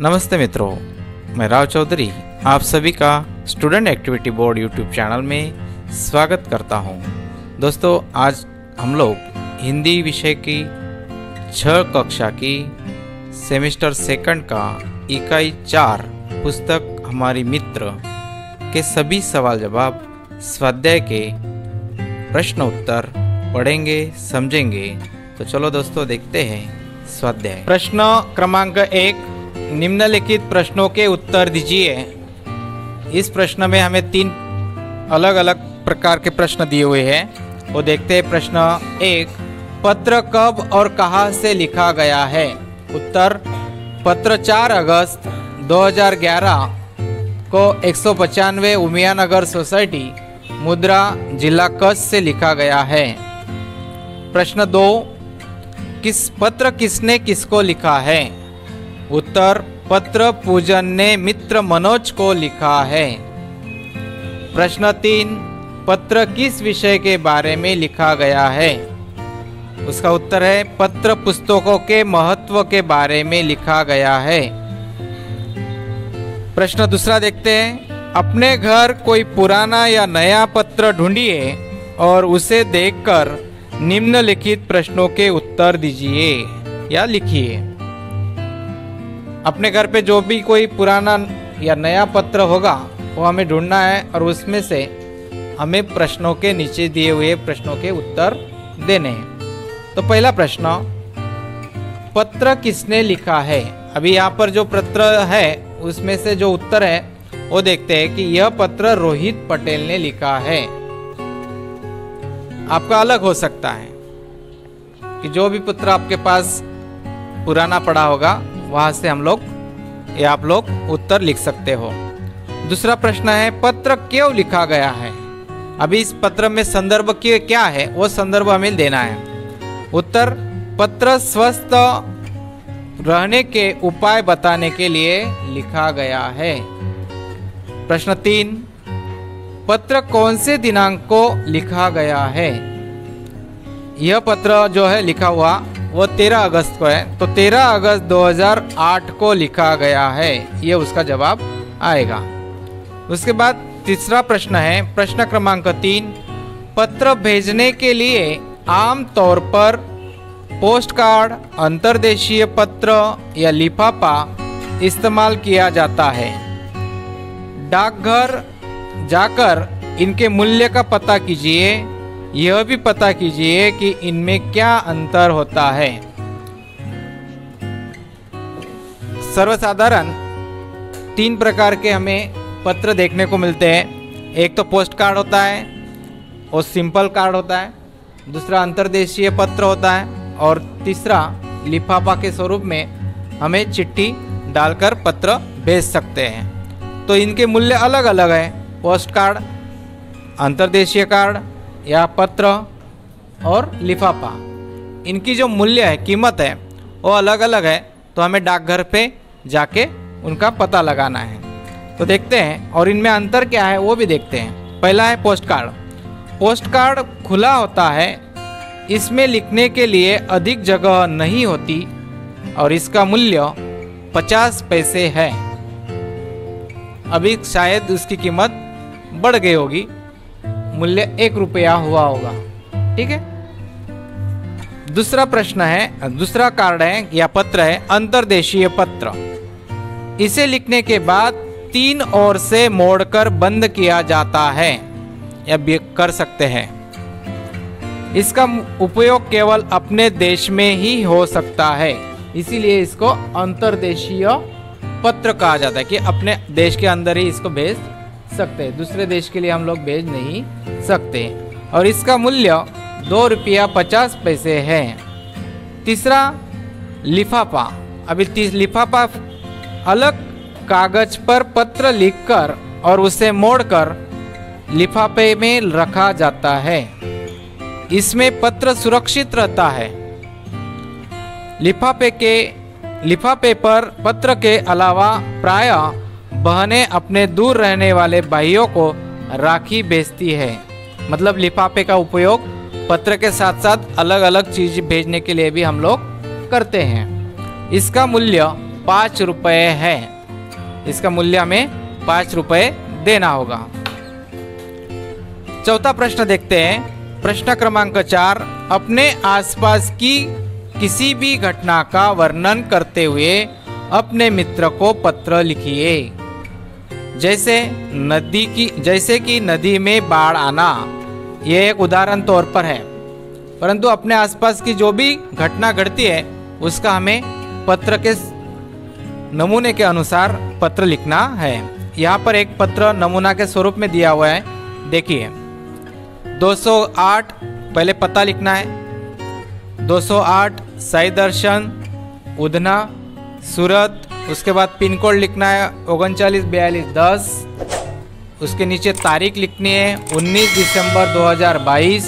नमस्ते मित्रों, मैं राव चौधरी, आप सभी का student activity board YouTube channel में स्वागत करता हूँ। दोस्तों, आज हम लोग हिंदी विषय की छह कक्षा की सेमेस्टर सेकंड का इकाई चार पुस्तक हमारी मित्र के सभी सवाल जवाब, स्वाध्याय के प्रश्न उत्तर पढ़ेंगे, समझेंगे तो चलो दोस्तों, देखते हैं स्वाध्याय प्रश्न क्रमांक एक निम्नलिखित प्रश्नों के उत्तर दीजिए। इस प्रश्न में हमें तीन अलग अलग प्रकार के प्रश्न दिए हुए हैं। वो देखते हैं प्रश्न एक, पत्र कब और कहाँ से लिखा गया है? उत्तर, पत्र 4 अगस्त 2011 को एक सौ पचानवे उमिया नगर सोसाइटी, मुद्रा, जिला कच्छ से लिखा गया है। प्रश्न दो, किस, पत्र किसने किसको लिखा है? उत्तर, पत्र पूजन ने मित्र मनोज को लिखा है। प्रश्न तीन, पत्र किस विषय के बारे में लिखा गया है? उसका उत्तर है, पत्र पुस्तकों के महत्व के बारे में लिखा गया है। प्रश्न दूसरा देखते हैं, अपने घर कोई पुराना या नया पत्र ढूंढिए और उसे देखकर निम्नलिखित प्रश्नों के उत्तर दीजिए या लिखिए। अपने घर पे जो भी कोई पुराना या नया पत्र होगा, वो हमें ढूंढना है और उसमें से हमें प्रश्नों के नीचे दिए हुए प्रश्नों के उत्तर देने हैं। तो पहला प्रश्न, पत्र किसने लिखा है? अभी यहाँ पर जो पत्र है, उसमें से जो उत्तर है, वो देखते हैं कि यह पत्र रोहित पटेल ने लिखा है। आपका अलग हो सकता है कि जो भी पत्र आपके पास पुराना पड़ा होगा वहाँ से हम लोग ये आप लोग उत्तर लिख सकते हो। दूसरा प्रश्न है, पत्र क्यों लिखा गया है? अभी इस पत्र में संदर्भ क्या है? वो संदर्भ हमें देना है। उत्तर, पत्र स्वस्थ रहने के उपाय बताने के लिए लिखा गया है। प्रश्न तीन, पत्र कौन से दिनांक को लिखा गया है? यह पत्र जो है लिखा हुआ वो 13 अगस्त को है। तो 13 अगस्त 2008 को लिखा गया है। ये उसका जवाब आएगा। उसके बाद तीसरा प्रश्न है। प्रश्न क्रमांक तीन, पत्र भेजने के लिए आम तौर पर पोस्ट कार्ड अंतर्देशीय पत्र या लिफाफा इस्तेमाल किया जाता है। डाकघर जाकर इनके मूल्य का पता कीजिए। यह भी पता कीजिए कि इनमें क्या अंतर होता है। सर्वसाधारण तीन प्रकार के हमें पत्र देखने को मिलते हैं। एक तो पोस्ट कार्ड होता है और सिंपल कार्ड होता है। दूसरा अंतर्देशीय पत्र होता है और तीसरा लिफाफा के स्वरूप में हमें चिट्ठी डालकर पत्र भेज सकते हैं। तो इनके मूल्य अलग अलग है। पोस्ट कार्ड, अंतर्देशीय कार्ड या पत्र और लिफाफा। इनकी जो मूल्य है, कीमत है, वो अलग अलग है तो हमें डाकघर पे जाके उनका पता लगाना है। तो देखते हैं, और इनमें अंतर क्या है, वो भी देखते हैं। पहला है पोस्ट कार्ड पोस्ट कार्ड खुला होता है, इसमें लिखने के लिए अधिक जगह नहीं होती, और इसका मूल्य पचास पैसे है। अभी शायद उसकी कीमत बढ़ गई होगी। मूल्य एक रुपया हुआ होगा। ठीक है? दूसरा प्रश्न है, दूसरा कार्ड है या पत्र है, अंतर्देशीय पत्र। इसे लिखने के बाद तीन ओर से मोड़कर बंद किया जाता है। या कर सकते हैं। इसका उपयोग केवल अपने देश में ही हो सकता है। इसीलिए इसको अंतर्देशीय पत्र कहा जाता है कि अपने देश के अंदर ही इसको भेज सकते दूसरे देश के लिए हम लोग भेज नहीं सकते। और इसका मूल्य दो रुपया पचास पैसे है। तीसरा, लिफाफा। अभी तीस, लिफाफा अलग कागज़ पर पत्र लिखकर और उसे मोड़कर लिफाफे में रखा जाता है। इसमें पत्र सुरक्षित रहता है। लिफाफे के, लिफाफे पर पत्र के अलावा प्राय बहनें अपने दूर रहने वाले भाइयों को राखी भेजती है। मतलब लिफाफे का उपयोग पत्र के साथ साथ अलग अलग चीज़ भेजने के लिए भी हम लोग करते हैं। इसका मूल्य पाँच रुपये है। इसका मूल्य हमें पाँच रुपये देना होगा। चौथा प्रश्न देखते हैं। प्रश्न क्रमांक चार, अपने आसपास की किसी भी घटना का वर्णन करते हुए अपने मित्र को पत्र लिखिए। जैसे नदी की, जैसे कि नदी में बाढ़ आना यह एक उदाहरण तौर पर है। परंतु अपने आसपास की जो भी घटना घटती है, उसका हमें पत्र के नमूने के अनुसार पत्र लिखना है। यहाँ पर एक पत्र नमूना के स्वरूप में दिया हुआ है। देखिए 208 पहले पता लिखना है। 208 साई दर्शन, उधना, सूरत उसके बाद पिन कोड लिखना है उनचालीस बयालीस, दस। उसके नीचे तारीख लिखनी है 19 दिसंबर 2022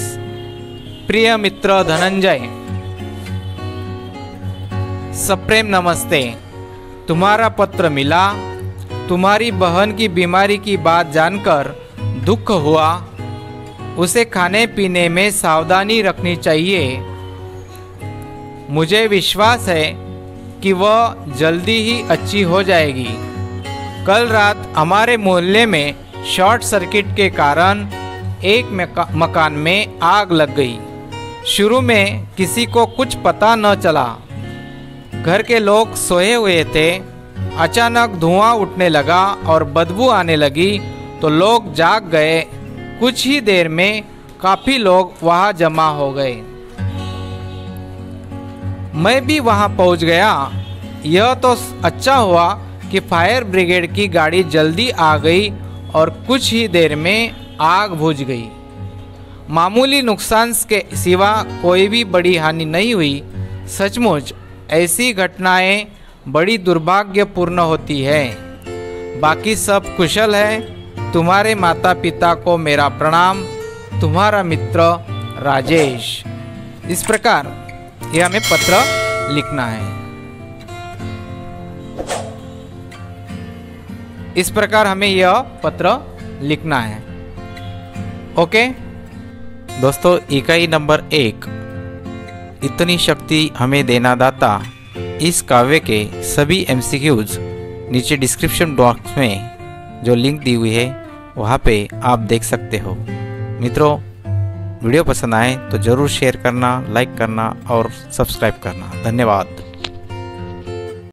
प्रिय मित्र धनंजय, सप्रेम नमस्ते। तुम्हारा पत्र मिला। तुम्हारी बहन की बीमारी की बात जानकर दुख हुआ। उसे खाने पीने में सावधानी रखनी चाहिए। मुझे विश्वास है कि वह जल्दी ही अच्छी हो जाएगी। कल रात हमारे मोहल्ले में शॉर्ट सर्किट के कारण एक मकान में आग लग गई। शुरू में किसी को कुछ पता न चला। घर के लोग सोए हुए थे। अचानक धुआँ उठने लगा और बदबू आने लगी तो लोग जाग गए। कुछ ही देर में काफ़ी लोग वहाँ जमा हो गए। मैं भी वहाँ पहुँच गया। यह तो अच्छा हुआ कि फायर ब्रिगेड की गाड़ी जल्दी आ गई और कुछ ही देर में आग बुझ गई। मामूली नुकसान के सिवा कोई भी बड़ी हानि नहीं हुई। सचमुच, ऐसी घटनाएँ बड़ी दुर्भाग्यपूर्ण होती है। बाकी सब कुशल है। तुम्हारे माता पिता को मेरा प्रणाम। तुम्हारा मित्र राजेश। इस प्रकार यह हमें पत्र लिखना है। इस प्रकार हमें यह पत्र लिखना है। ओके? दोस्तों, इकाई नंबर एक। इतनी शक्ति हमें देना दाता। इस काव्य के सभी एमसीक्यूज नीचे डिस्क्रिप्शन बॉक्स में जो लिंक दी हुई है, वहाँ पे आप देख सकते हो। मित्रों वीडियो पसंद आए तो ज़रूर शेयर करना लाइक करना और सब्सक्राइब करना। धन्यवाद।